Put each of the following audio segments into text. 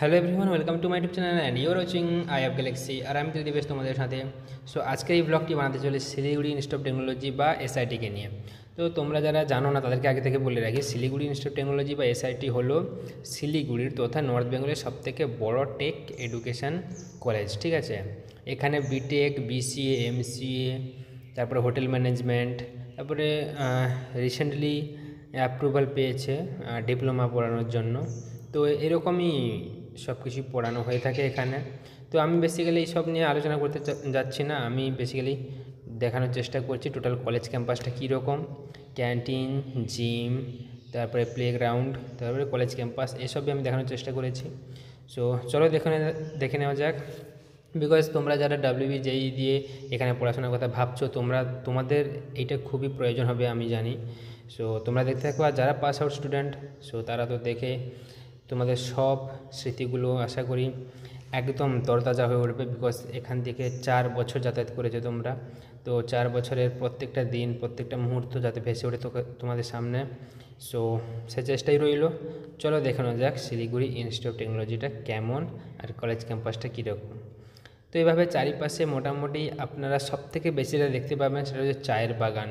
Hello everyone welcome to my YouTube channel and you're watching I app galaxy আর আমি দিবেশ তোমাদের সাথে। So আজকের এই ব্লগটি বানাতে চলে শিলিগুড়ি ইনস্টিটিউট টেকনোলজি বা এসআইটিকে নিয়ে। তো তোমরা যারা জানো না, তাদেরকে আগে থেকে বলে রাখি, শিলিগুড়ি ইনস্টিটিউট টেকনোলজি বা এসআইটি হলো শিলিগুড়ির তথা নর্থ বেঙ্গলের সবথেকে বড় টেক এডুকেশন কলেজ ঠিক আছে? এখানে বিটেক বিসিএ এমসিএ তারপরে হোটেল ম্যানেজমেন্ট তারপরে রিসেন্টলি অ্যাপ্রুভাল পেয়েছে ডিপ্লোমা পড়ানোর জন্য। তো এরকমই সব কিছু পড়ানো হয়ে থাকে এখানে। তো আমি বেসিক্যালি এইসব নিয়ে আলোচনা করতে যাচ্ছি না। আমি বেসিক্যালি দেখানোর চেষ্টা করছি টোটাল কলেজ ক্যাম্পাসটা কীরকম। ক্যান্টিন জিম তারপরে প্লেগ্রাউন্ড তারপরে কলেজ ক্যাম্পাস এসবই আমি দেখানোর চেষ্টা করেছি। সো চলো দেখে দেখে নেওয়া যাক। বিকজ তোমরা যারা ডাব্লিউবি জেই দিয়ে এখানে পড়াশোনার কথা ভাবছ, তোমরা, তোমাদের এইটা খুবই প্রয়োজন হবে, আমি জানি। সো তোমরা দেখতে থাকো। আর যারা পাস আউট স্টুডেন্ট সো তারা তো দেখে তোমাদের সব স্মৃতিগুলো আশা করি একদম তরতাজা হয়ে উঠবে বিকজ এখান থেকে চার বছর যাতায়াত করেছ তোমরা। তো চার বছরের প্রত্যেকটা দিন, প্রত্যেকটা মুহূর্ত যাতে ভেসে ওঠে তোমাদের সামনে। সো সে চেষ্টাই রইল। চলো দেখানো যাক শিলিগুড়ি ইনস্টিটিউট অফ টেকনোলজিটা কেমন আর কলেজ ক্যাম্পাসটা কীরকম। তো এইভাবে চারিপাশে মোটামুটি আপনারা সব থেকে বেশিটা দেখতে পাবেন সেটা হচ্ছে চায়ের বাগান।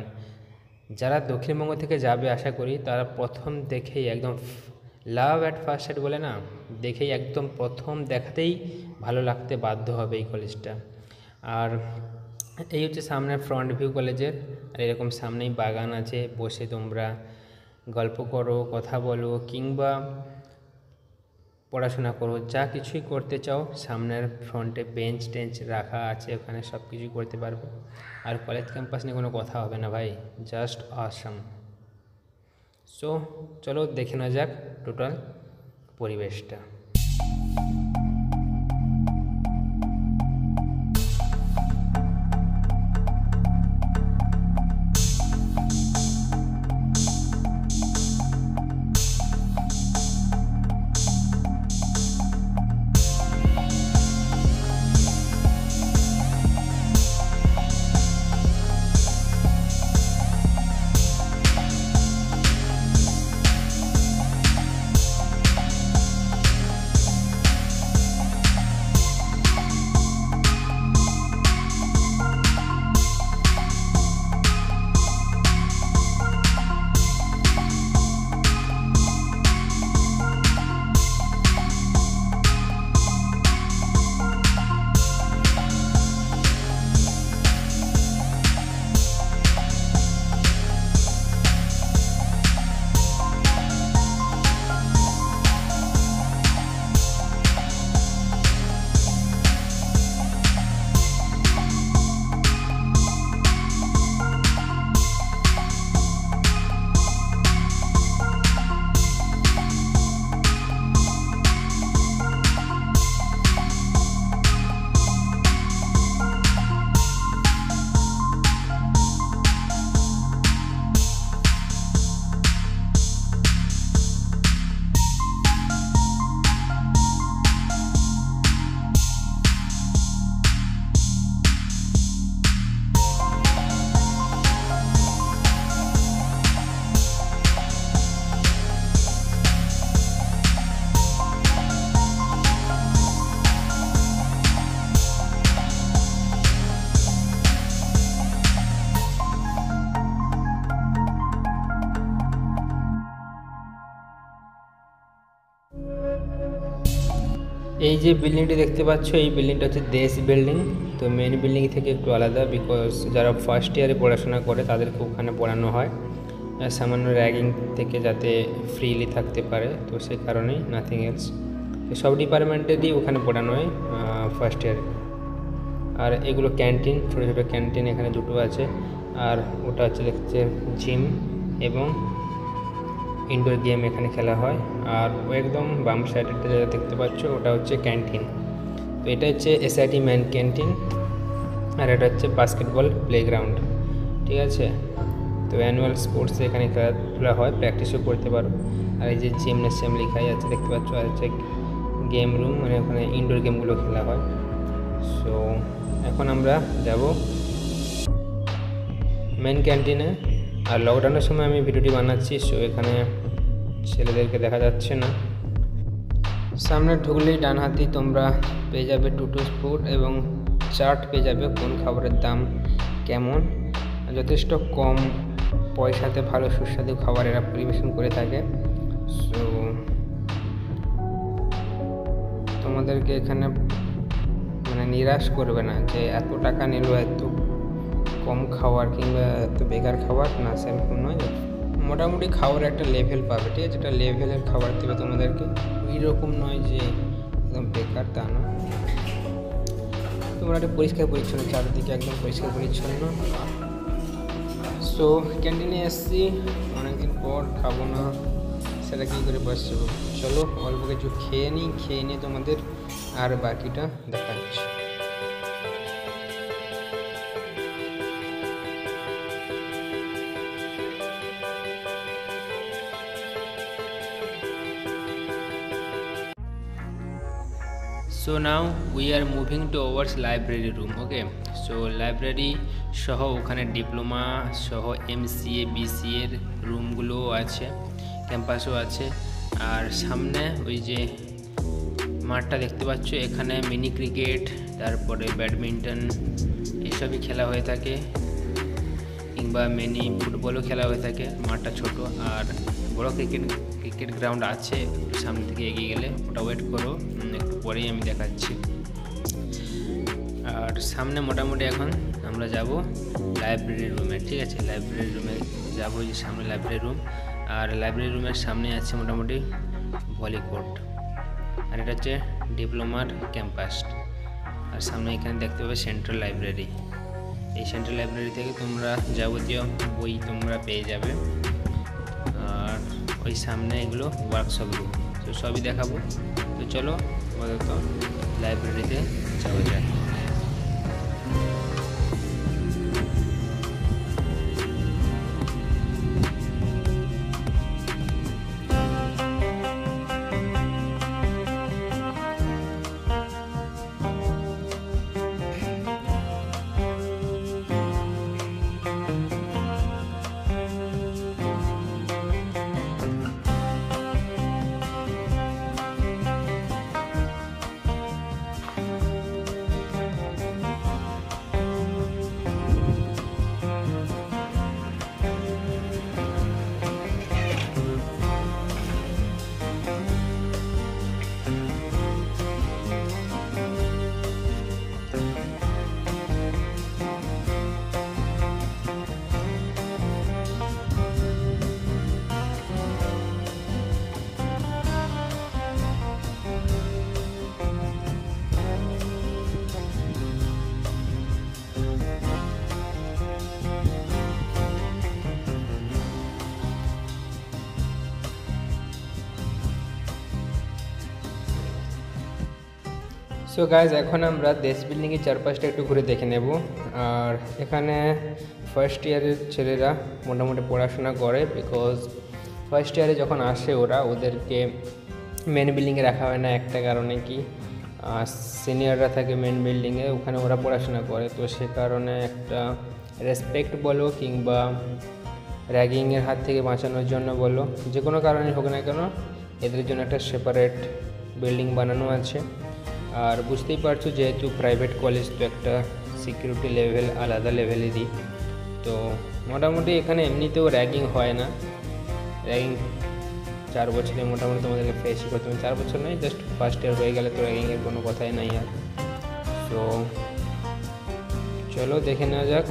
যারা দক্ষিণবঙ্গ থেকে যাবে আশা করি, তারা প্রথম দেখেই একদম লাভ অ্যাট ফার্স্ট সাইড বলে না, দেখেই একদম প্রথম দেখাতেই ভালো লাগতে বাধ্য হবে এই কলেজটা আর এই হচ্ছে সামনে ফ্রন্ট ভিউ কলেজের আর এরকম সামনেই বাগান আছে, বসে তোমরা গল্প করো, কথা বলো, কিংবা পড়াশোনা করো, যা কিছুই করতে চাও, সামনের ফ্রন্টে বেঞ্চ টেঞ্চ রাখা আছে, ওখানে সব কিছুই করতে পারব। আর কলেজ ক্যাম্পাস নিয়ে কোনো কথা হবে না ভাই জাস্ট আসাম সো চলো দেখে নেওয়া যাক টোটাল পরিবেশটা এই যে বিল্ডিংটি দেখতে পাচ্ছ, এই বিল্ডিংটা হচ্ছে দেশ বিল্ডিং তো মেন বিল্ডিং থেকে একটু আলাদা বিকজ যারা ফার্স্ট ইয়ারে পড়াশোনা করে, তাদেরকে ওখানে পড়ানো হয়। সামান্য র্যাগিং থেকে যাতে ফ্রিলি থাকতে পারে, তো সে কারণেই নাথিং এলস সব ডিপার্টমেন্টেরই ওখানে পড়ানো হয় ফার্স্ট ইয়ারে আর এগুলো ক্যান্টিন ছোটো ছোটো ক্যান্টিন এখানে দুটো আছে। আর ওটা হচ্ছে, দেখছে জিম এবং ইনডোর গেম এখানে খেলা হয়। আর একদম বাম সাইডেরটা যেটা দেখতে পাচ্ছ, ওটা হচ্ছে ক্যান্টিন তো এটা হচ্ছে এসআইটি ম্যান ক্যান্টিন আর এটা হচ্ছে বাস্কেটবল প্লেগ্রাউন্ড ঠিক আছে? তো অ্যানুয়াল স্পোর্টস এখানে খেলাধুলা হয় প্র্যাকটিসও করতে পারো। আর এই যে জিমনেশিয়াম লেখাই আছে, দেখতে পাচ্ছ? আর হচ্ছে গেম রুম মানে ওখানে ইনডোর গেমগুলো খেলা হয়। সো এখন আমরা যাব মেন ক্যান্টিনে আর লকডাউনের সময় আমি ভিডিওটি বানাচ্ছি সো এখানে ছেলেদেরকে দেখা যাচ্ছে না। সামনে ঢুকলেই ডান হাতেই তোমরা পেয়ে যাবে টুটুস ফুড এবং চার্ট পেয়ে যাবে কোন খাবারের দাম কেমন। যথেষ্ট কম পয়সাতে ভালো সুস্বাদু খাবার এরা পরিবেশন করে থাকে। সো তোমাদেরকে এখানে মানে নিরাশ করবে না যে এত টাকা নিল, এত কম খাবার কিংবা এত বেকার খাবার, না সেরকম নয়। মোটামুটি খাবার একটা লেভেল পাবে, ঠিক আছে? একটা লেভেলের খাবার দেবে তোমাদেরকে। ওই রকম নয় যে একদম বেকার, তা না তোমরা একটা পরিষ্কার পরিচ্ছন্ন, চারদিকে একদম পরিষ্কার পরিচ্ছন্ন। সো ক্যান্টিনে এসছি। অনেকদিন পর খাব না, সেটা কী করে বসছে চলো, অল্প কিছু খেয়ে নিই, খেয়ে নিয়ে তোমাদের আর বাকিটা দেখাচ্ছি। Now we are moving towards library room okay so library সহ ওখানে ডিপ্লোমা সহ এমসিএ বিসিএর রুমগুলোও আছে ক্যাম্পাসও আছে। আর সামনে ওই যে মাঠটা দেখতে পাচ্ছ, এখানে মিনি ক্রিকেট তারপরে ব্যাডমিন্টন এসবই খেলা হয়ে থাকে। কিংবা মিনি ফুটবলও খেলা হয়ে থাকে, মাঠটা ছোট আর বড় ক্রিকেট ক্রিকেট গ্রাউন্ড আছে সামনে থেকে এগিয়ে গেলে ওটা ওয়েট করো একটু পরেই আমি দেখাচ্ছি। আর সামনে মোটামুটি এখন আমরা যাব লাইব্রেরি রুমে ঠিক আছে? লাইব্রেরি রুমে যাব যে সামনে লাইব্রেরি রুম আর লাইব্রেরি রুমের সামনে আছে মোটামুটি ভলি কোর্ট আর এটা হচ্ছে ডিপ্লোমার ক্যাম্পাস আর সামনে এখানে দেখতে পাবে সেন্ট্রাল লাইব্রেরি এই সেন্ট্রাল লাইব্রেরি থেকে তোমরা যাবতীয় বই তোমরা পেয়ে যাবে। আর ওই সামনে এগুলো ওয়ার্কশপ রুম তো সবই দেখাবো। তো চলো আপাতত লাইব্রেরিতে যাওয়া যায় সো গাইজ এখন আমরা দেশ বিল্ডিংয়ের চারপাশটা একটু ঘুরে দেখে নেব। আর এখানে ফার্স্ট ইয়ারের ছেলেরা মোটামুটি পড়াশোনা করে বিকজ ফার্স্ট ইয়ারে যখন আসে ওরা, ওদেরকে মেন বিল্ডিংয়ে রাখা হয় না একটা কারণে কি? সিনিয়ররা থাকে মেন বিল্ডিংয়ে ওখানে ওরা পড়াশোনা করে। তো সে কারণে একটা রেসপেক্ট বলো কিংবা র্যাগিংয়ের হাত থেকে বাঁচানোর জন্য বলো, যে কোনো কারণে হোক না কেন, এদের জন্য একটা সেপারেট বিল্ডিং বানানো আছে। আর বুঝতেই পারছ যেহেতু প্রাইভেট কলেজ তো একটা সিকিউরিটি লেভেল আলাদা লেভেলেরই তো মোটামুটি এখানে এমনিতেও র্যাগিং হয় না। র্যাগিং চার বছরে মোটামুটি তোমাদেরকে ফেসই করতে হবে। চার বছর নয় জাস্ট ফার্স্ট ইয়ার হয়ে গেলে তো র্যাগিংয়ের কোনো কথাই নাই আর। তো চলো দেখে নেওয়া যাক,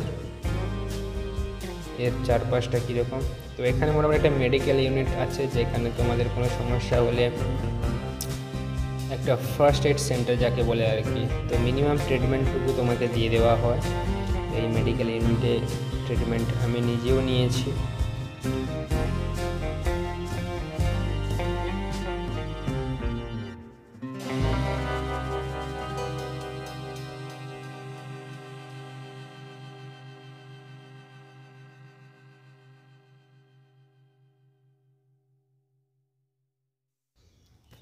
এর চারপাশটা কীরকম। তো এখানে মোটামুটি একটা মেডিকেল ইউনিট আছে, যেখানে তোমাদের কোনো সমস্যা হলে একটা ফার্স্ট এড সেন্টার যাকে বলে আর কি। তো মিনিমাম ট্রিটমেন্টটুকু তোমাকে দিয়ে দেওয়া হয়। এই মেডিকেল ইউনিটে ট্রিটমেন্ট আমি নিজেও নিয়েছি।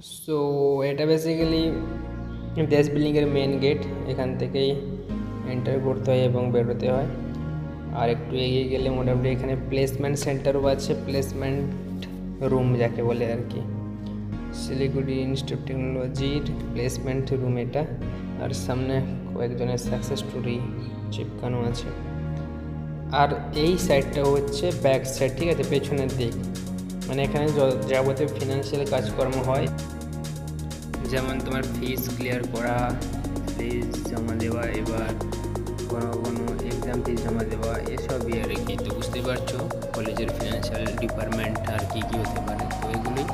সো এটা বেসিক্যালি দেশ বিল্ডিংয়ের মেন গেট এখান থেকেই এন্টার করতে হয় এবং বেরোতে হয়। আর একটু এগিয়ে গেলে মোটামুটি এখানে প্লেসমেন্ট সেন্টারও আছে প্লেসমেন্ট রুম যাকে বলে আর কি। শিলিগুড়ি ইনস্টিটিউট টেকনোলজির প্লেসমেন্ট রুম এটা। আর সামনে কয়েকজনের সাকসেস স্টোরি চিপকানো আছে। আর এই সাইডটা হচ্ছে ব্যাক সাইড ঠিক আছে? পেছনের দিক। মানে এখানে যাবতীয় ফিনান্সিয়াল কাজকর্ম হয়। যেমন তোমার ফিস ক্লিয়ার করা ফিস জমা দেওয়া, এবার কোনো কোনো এক্সাম ফিস জমা দেওয়া, এসবই আর কি। তো বুঝতেই পারছ, কলেজের ফিনান্সিয়াল ডিপার্টমেন্ট আর কী কী হতে পারে। তো এগুলোই,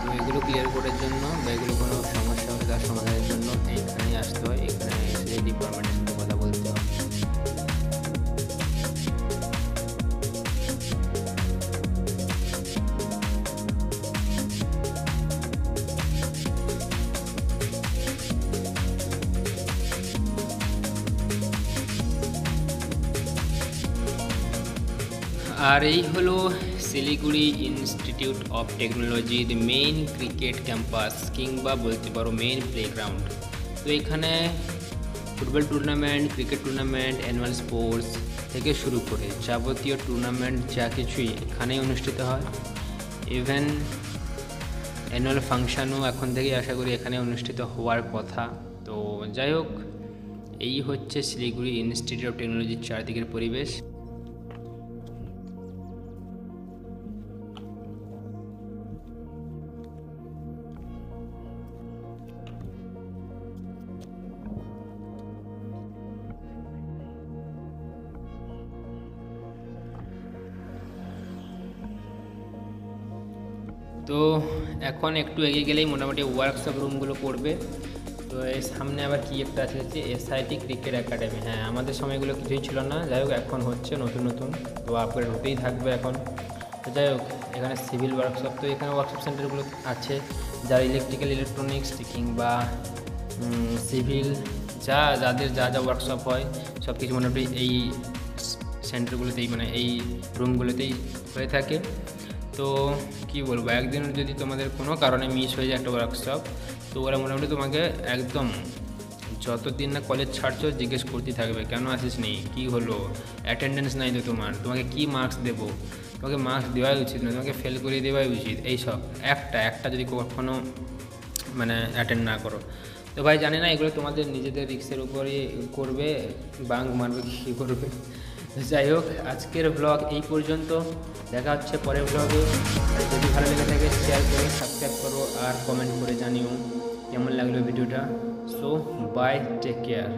তো এগুলো ক্লিয়ার করার জন্য বা এগুলো কোনো সমস্যা হলে তার সমাধানের জন্য এইখানে আসতে হয়, এখানে এসে ডিপার্টমেন্টের আর এই হলো শিলিগুড়ি ইনস্টিটিউট অফ টেকনোলজির মেইন ক্রিকেট ক্যাম্পাস কিংবা বলতে পারো মেইন প্লেগ্রাউন্ড তো এখানে football tournament cricket tournament annual sports থেকে শুরু করে যাবতীয় টুর্নামেন্ট যা কিছুই এখানেই অনুষ্ঠিত হয়। ইভেন অ্যানুয়াল ফাংশানও এখন থেকেই আশা করি এখানে অনুষ্ঠিত হওয়ার কথা। তো যাই হোক, এই হচ্ছে শিলিগুড়ি ইনস্টিটিউট অফ টেকনোলজির চারদিকের পরিবেশ। তো এখন একটু এগিয়ে গেলেই মোটামুটি ওয়ার্কশপ রুমগুলো পড়বে তো এর সামনে আবার কি একটা আছে, হচ্ছে এসআইটি ক্রিকেট একাডেমি হ্যাঁ আমাদের সময়গুলো কিছুই ছিল না। যাই হোক, এখন হচ্ছে নতুন নতুন। তো আপগ্রেড হতেই থাকবে এখন। তো যাই হোক, এখানে সিভিল ওয়ার্কশপ তো এখানে ওয়ার্কশপ সেন্টারগুলো আছে। যারা ইলেকট্রিক্যাল ইলেকট্রনিক্স কিংবা সিভিল যা, যাদের যা যা ওয়ার্কশপ হয় সব কিছু মোটামুটি এই সেন্টারগুলোতেই মানে এই রুমগুলোতেই হয়ে থাকে। তো কি বলব, একদিন যদি তোমাদের কোনো কারণে মিস হয়ে যায় একটা ওয়ার্কশপ তো ওরা মোটামুটি তোমাকে একদম যতদিন না কলেজ ছাড়ছো জিজ্ঞেস করতেই থাকবে, কেন আসিস নি? কী হলো? অ্যাটেন্ডেন্স নাই তো তোমার। তোমাকে কি মার্কস দেবো? তোমাকে মার্কস দেওয়াই উচিত না তোমাকে ফেল করিয়ে দেওয়াই উচিত। এইসব একটা একটা যদি কখনো মানে অ্যাটেন্ড না করো। তো ভাই, জানি না এগুলো তোমাদের নিজেদের রিক্সের উপরই করবে, বাঙ্ক মারবে, কী করবে। যাই হোক, আজকের ব্লগ এই পর্যন্ত। দেখা হচ্ছে পরের ব্লগে যদি ভালো লেগে থাকে শেয়ার করে সাবস্ক্রাইব করো আর কমেন্ট করে জানিও। কেমন লাগল ভিডিওটা সো বাই টেক কেয়ার